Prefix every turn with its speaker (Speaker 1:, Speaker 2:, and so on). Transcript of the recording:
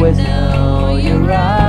Speaker 1: always know you're right.